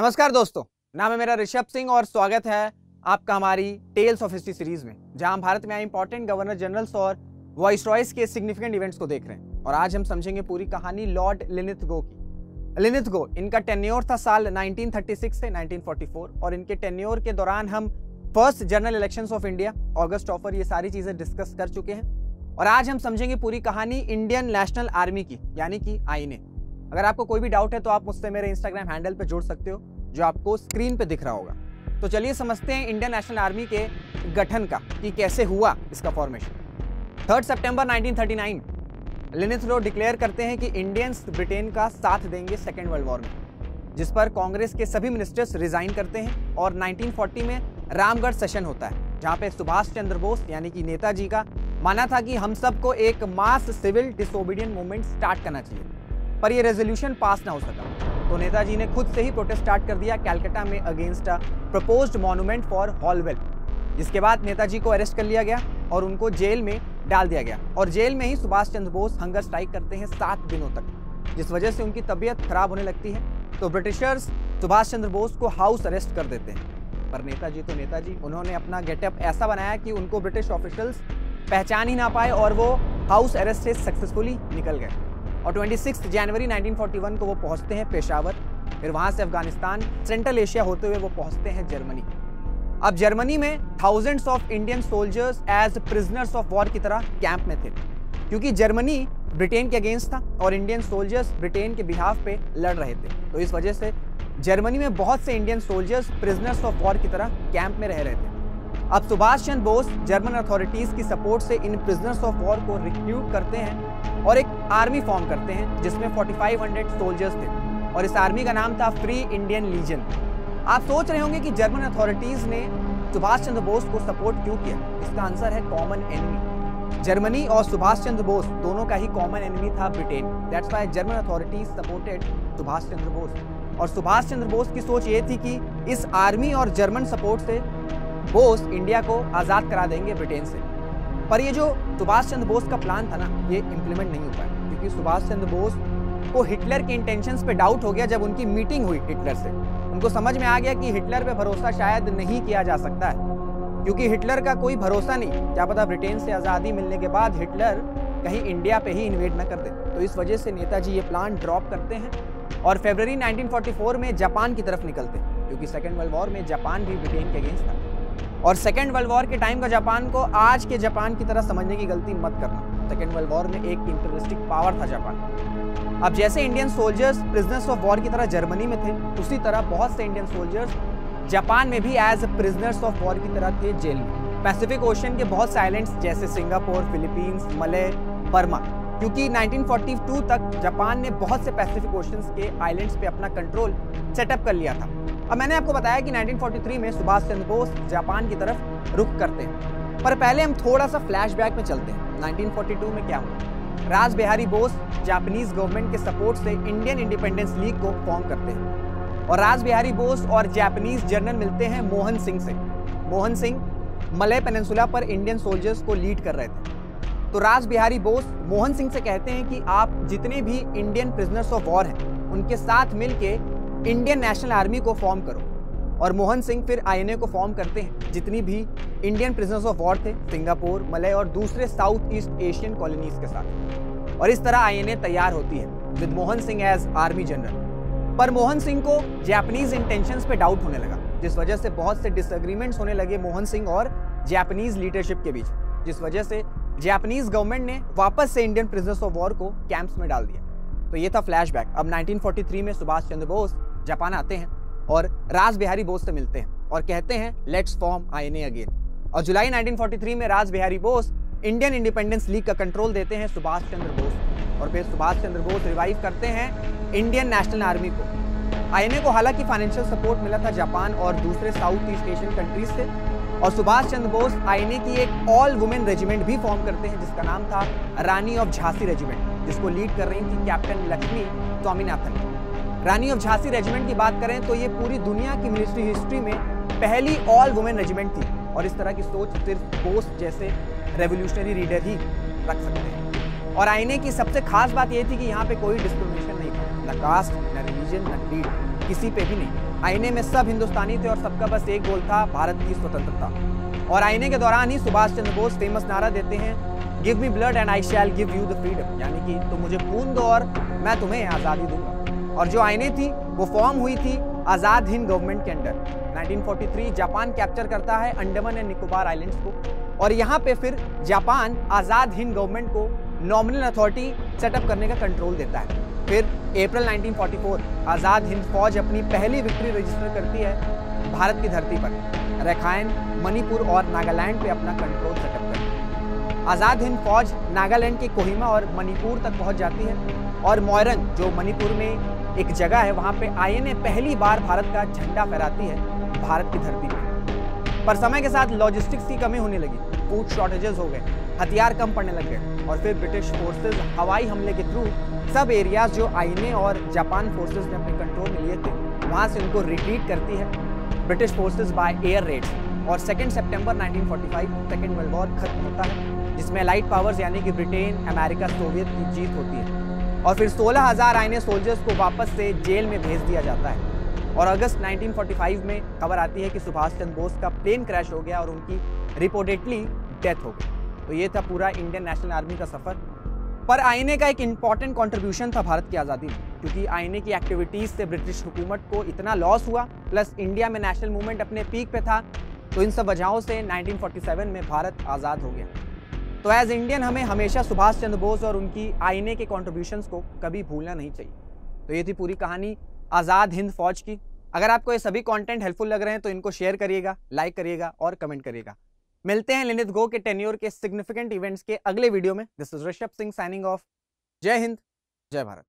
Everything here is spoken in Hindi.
नमस्कार दोस्तों, नाम है मेरा ऋषभ सिंह और स्वागत है आपका हमारी टेल्स ऑफ़ हिस्ट्री सीरीज़ में, जहाँ हम भारत में आए इंपॉर्टेंट गवर्नर जनरल्स और वॉइस रॉयस के सिग्निफिकेंट इवेंट्स को देख रहे हैं। और आज हम समझेंगे पूरी कहानी लॉर्ड लिनिथ गो की। लिनिथ गो इनका टेन्योर था साल 1936 से 1944 और इनके टेन्योर के दौरान हम first general election of India August offer ये सारी चीज़ें डिस्कस कर चुके हैं। और आज हम समझेंगे पूरी कहानी इंडियन नेशनल आर्मी की, यानी कि आईने अगर आपको कोई भी डाउट है तो आप मुझसे मेरे इंस्टाग्राम हैंडल पर जुड़ सकते हो। जो आपको स्क्रीन पे दिख रहा होगा। तो चलिए समझते हैं इंडियन नेशनल आर्मी के गठन का कि कैसे हुआ इसका फॉर्मेशन थर्ड सितंबर 1939 लिनिथ्रो डिक्लेयर करते हैं कि इंडियंस ब्रिटेन का साथ देंगे सेकेंड वर्ल्ड वॉर में, जिस पर कांग्रेस के सभी मिनिस्टर्स रिजाइन करते हैं और 1940 में रामगढ़ सेशन होता है, जहाँ पे सुभाष चंद्र बोस यानी कि नेताजी का माना था कि हम सबको एक mass civil disobedient movement start करना चाहिए, पर यह रेजोल्यूशन पास ना हो सका। तो नेताजी ने खुद से ही प्रोटेस्ट स्टार्ट कर दिया कैलकाटा में against a proposed monument for Holwell जिसके बाद नेताजी को अरेस्ट कर लिया गया और उनको जेल में डाल दिया गया। और जेल में ही सुभाष चंद्र बोस हंगर स्ट्राइक करते हैं सात दिनों तक, जिस वजह से उनकी तबीयत खराब होने लगती है। तो ब्रिटिशर्स सुभाष चंद्र बोस को हाउस अरेस्ट कर देते हैं। पर नेताजी तो नेताजी, उन्होंने अपना गेटअप ऐसा बनाया कि उनको ब्रिटिश ऑफिशियल्स पहचान ही ना पाए और वो हाउस अरेस्ट से सक्सेसफुली निकल गए। और 26 जनवरी 1941 को वो पहुँचते हैं पेशावर। फिर वहाँ से अफ़गानिस्तान सेंट्रल एशिया होते हुए वो पहुँचते हैं जर्मनी। अब जर्मनी में thousands of Indian soldiers as prisoners of war की तरह कैंप में थे। क्योंकि जर्मनी ब्रिटेन के अगेंस्ट था और इंडियन सोल्जर्स ब्रिटेन के बिहाफ पे लड़ रहे थे। तो इस वजह से जर्मनी में बहुत से Indian soldiers prisoners of war की तरह कैंप में रह रहे थे। अब सुभाष चंद्र बोस जर्मन अथॉरिटीज की सपोर्ट से इन प्रिजनर्स ऑफ़ वॉर को रिक्रूट करते हैं और एक आर्मी फॉर्म करते हैं, जिसमें 4500 सोल्जर्स थे। और इस आर्मी का नाम था फ्री इंडियन लीजन आप सोच रहे होंगे कि जर्मन अथॉरिटीज ने सुभाष चंद्र बोस को सपोर्ट क्यों किया? इसका आंसर है कॉमन एनिमी जर्मनी और सुभाष चंद्र बोस दोनों का ही कॉमन एनिमी था Britain that's why German authorities supported Subhas Chandra Bose. और सुभाष चंद्र बोस की सोच ये थी कि इस आर्मी और जर्मन सपोर्ट से बोस इंडिया को आज़ाद करा देंगे ब्रिटेन से। पर ये जो सुभाष चंद्र बोस का प्लान था ना, ये इम्प्लीमेंट नहीं हो पाया। क्योंकि सुभाष चंद्र बोस को हिटलर के इंटेंशंस पे डाउट हो गया जब उनकी मीटिंग हुई हिटलर से। उनको समझ में आ गया कि हिटलर पे भरोसा शायद नहीं किया जा सकता है। क्योंकि हिटलर का कोई भरोसा नहीं। क्या पता ब्रिटेन से आज़ादी मिलने के बाद हिटलर कहीं इंडिया पे ही इन्वेट न कर दे। तो इस वजह से नेताजी ये प्लान ड्रॉप करते हैं और फरवरी 1944 में जापान की तरफ़ निकलते हैं। क्योंकि सेकेंड वर्ल्ड वॉर में जापान भी ब्रिटेन के अगेंस्ट था। और सेकेंड वर्ल्ड वॉर के टाइम का जापान को आज के जापान की तरह समझने की गलती मत करना। सेकेंड वर्ल्ड वॉर में एक इंटरस्टिक पावर था जापान। अब जैसे Indian soldiers prisoners of war की तरह जर्मनी में थे, उसी तरह बहुत से इंडियन सोल्जर्स जापान में भी एज प्रिजनर्स ऑफ़ वॉर की तरह थे जेल में। पैसिफिक ओशन के बहुत से साइलेंट्स जैसे सिंगापुर फिलीपींस मलय बर्मा क्योंकि 1942 तक जापान ने बहुत से पैसिफिक ओशंस के आइलैंड्स पे अपना कंट्रोल सेटअप कर लिया था। अब मैंने आपको बताया कि 1943 में सुभाष चंद्र बोस जापान की तरफ़ रुख करते हैं। पर पहले हम थोड़ा सा फ्लैशबैक में चलते हैं। 1942 में क्या हुआ? राज बिहारी बोस जापानीज गवर्नमेंट के सपोर्ट से इंडियन इंडिपेंडेंस लीग को फॉर्म करते हैं। और राज बिहारी बोस और जापानीज जनरल मिलते हैं मोहन सिंह से। मोहन सिंह मलय पेनिनसुला पर इंडियन सोल्जर्स को लीड कर रहे थे। तो राज बिहारी बोस मोहन सिंह से कहते हैं कि आप जितने भी इंडियन प्रिजनर्स ऑफ़ वॉर हैं, उनके साथ मिलके इंडियन नेशनल आर्मी को फॉर्म करो। और मोहन सिंह फिर आईएनए को फॉर्म करते हैं। जितनी भी इंडियन प्रिजनर्स ऑफ़ वॉर थे, सिंगापुर, मलय और दूसरे साउथ ईस्ट एशियन कॉलोनीज के साथ। और इस तरह आईएनए तैयार होती है with Mohan Singh as army general पर मोहन सिंह को जापानीज इंटेंशंस पे डाउट होने लगा, जिस वजह से बहुत से डिसएग्रीमेंट्स होने लगे मोहन सिंह और जापानीज लीडरशिप के बीच, जिस वजह से जापानीज गवर्नमेंट ने वापस से इंडियन प्रिजनर्स ऑफ़ वॉर को कैंप्स में डाल दिया। तो ये था फ्लैशबैक अब 1943 में सुभाष चंद्र बोस जापान आते हैं और राज बिहारी बोस से मिलते हैं और कहते हैं लेट्स फॉर्म आईएनए अगेन और जुलाई 1943 में Raj Bihari Bose Indian independence league का कंट्रोल देते हैं सुभाष चंद्र बोस और फिर सुभाष चंद्र बोस रिवाइव करते हैं इंडियन नेशनल आर्मी को। आईएनए को हालाँकि फाइनेंशियल सपोर्ट मिला था जापान और दूसरे साउथ ईस्ट एशियन कंट्रीज़ से। और सुभाष चंद्र बोस आईएनए की एक ऑल वुमेन रेजिमेंट भी फॉर्म करते हैं, जिसका नाम था रानी ऑफ़ झांसी रेजिमेंट जिसको लीड कर रही थी captain Lakshmi Swaminathan. Rani of Jhansi regiment की बात करें तो ये पूरी दुनिया की मिलिट्री हिस्ट्री में पहली ऑल वुमेन रेजिमेंट थी। और इस तरह की सोच सिर्फ़ बोस जैसे रेवोल्यूशनरी लीडर ही रख सकते हैं। और आईने की सबसे खास बात यह थी कि यहाँ पे कोई डिस्क्रिमिनेशन नहीं था। न कास्ट न रिलीजन न क्रीड किसी पे भी नहीं। आईने में सब हिंदुस्तानी थे और सबका बस एक गोल था, भारत की स्वतंत्रता। और आईने के दौरान ही सुभाष चंद्र बोस फ़ेमस नारा देते हैं give me blood and I shall give you the freedom यानी कि तुम मुझे खून दो और मैं तुम्हें आज़ादी दूँगा। और जो आईने थी, वो फॉर्म हुई थी आज़ाद हिंद गवर्नमेंट के अंडर। 1943 जापान कैप्चर करता है अंडमान एंड निकोबार आइलैंड्स को। और यहाँ पे फिर जापान आज़ाद हिंद गवर्नमेंट को नॉमिनल अथॉरिटी सेटअप करने का कंट्रोल देता है। फिर अप्रैल 1944 आज़ाद हिंद फौज अपनी पहली विक्ट्री रजिस्टर करती है भारत की धरती पर। रखाइन मणिपुर और नागालैंड पे अपना कंट्रोल सेटअप करती है। आज़ाद हिंद फौज नागालैंड के कोहिमा और मणिपुर तक पहुँच जाती है। और मोयरन जो मणिपुर में एक जगह है, वहाँ पे आईएनए पहली बार भारत का झंडा फहराती है भारत की धरती पर पर समय के साथ लॉजिस्टिक्स की कमी होने लगी। फ़ूड शॉर्टेजेस हो गए, हथियार कम पड़ने लग गए, और फिर ब्रिटिश फोर्सेस हवाई हमले के थ्रू सब एरियाज़ जो आईने और जापान फोर्सेस ने अपने कंट्रोल में लिए थे, वहाँ से उनको रिट्रीट करती है British forces by air raid और second September 1945 second world war खत्म होता है, जिसमें लाइट पावर्स यानी कि ब्रिटेन अमेरिका सोवियत की जीत होती है। और फिर 16,000 आईने सोल्जर्स को वापस से जेल में भेज दिया जाता है। और अगस्त 1945 में खबर आती है कि सुभाष चंद्र बोस का प्लेन क्रैश हो गया और उनकी रिपोर्टेडली डेथ हो गई। तो ये था पूरा इंडियन नेशनल आर्मी का सफ़र। पर आईने का एक इंपॉर्टेंट कॉन्ट्रीब्यूशन था भारत की आज़ादी में क्योंकि आईने की एक्टिविटीज़ से ब्रिटिश हुकूमत को इतना लॉस हुआ प्लस इंडिया में नेशनल मूवमेंट अपने पीक पे था तो इन सब वजहों से 1947 में भारत आज़ाद हो गया। तो एज इंडियन हमें हमेशा सुभाष चंद्र बोस और उनकी आईने के कॉन्ट्रीब्यूशन को कभी भूलना नहीं चाहिए। तो ये थी पूरी कहानी आज़ाद हिंद फौज की। अगर आपको ये सभी कंटेंट हेल्पफुल लग रहे हैं तो इनको शेयर करिएगा लाइक करिएगा और कमेंट करिएगा। मिलते हैं लिनित गो के टेन्योर के सिग्निफिकेंट इवेंट्स के अगले वीडियो में। This is Rishabh Singh signing off जय हिंद, जय भारत।